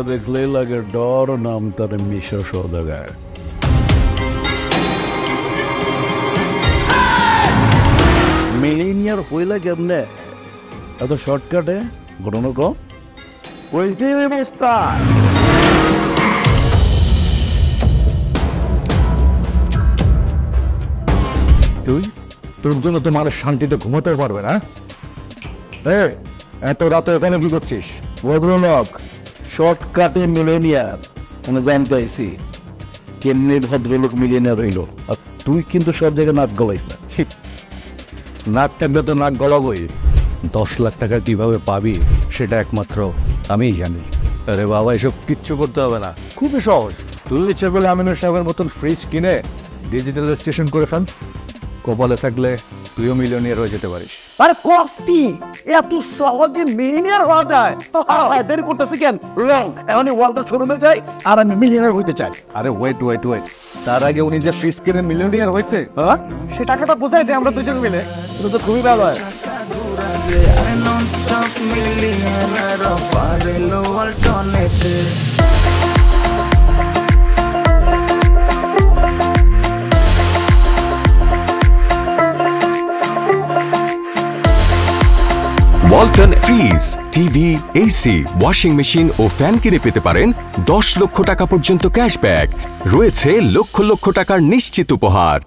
দেখলেই লাগে ডর নাম তার মিশা সৌদাগার। মিলিনিয়ার হইলে কেমনে? এত শর্টকাটে? ঘটনা কম তুই? তোর জন্য তো মানুষ শান্তিতে ঘুমাতে পারবে না? এই, এত রাতে এখানে কি করছিস? ভদ্রলোক শর্টকাটে মিলেনিয়ার মানে জানতে আইসি কেমনি ভদ্রলোক মিলিনিয়ার হইল? আর তুই কিন্তু সব জায়গায় নাক গলাইছ। নাক টাকবে তো নাক গলাবই? দশ লাখ টাকা কীভাবে পাবি, সেটা একমাত্র আমিই জানি। আরে বাবা, এসব কিচ্ছু করতে হবে না। খুবই সহজ। তুই ইচ্ছে করলে আমিনুর সাহেবের মতন ফ্রিজ কিনে ডিজিটাল স্টেশন করে ফেল। কপালে থাকলে তুইও মিলিয়নিয়ার হয়ে যেতে পারিস। আরে কপসটি এত সহজে মিলিয়নিয়ার হওয়া যায়? দেরি করতেছে কেন? রং এখন ওয়ার্ল্ডটা শোরুমে যাই আর আমি মিলিয়নিয়ার হইতে চাই। আরে ওয়েট ওয়েট ওয়েট তার আগে উনি যে ফ্রিজ কিনে মিলিয়নিয়ার হইতে হ্যাঁ? সে টাকাটা বোঝাই দেয় আমরা দুজন মিলে। এটা তো খুবই ভালো হয়। Non-stop millionaire of a low alternative Walton fridge TV AC washing machine O fan কিনে পেতে পারেন দশ লক্ষ টাকা পর্যন্ত ক্যাশব্যাক রয়েছে লক্ষ লক্ষ টাকার নিশ্চিত উপহার।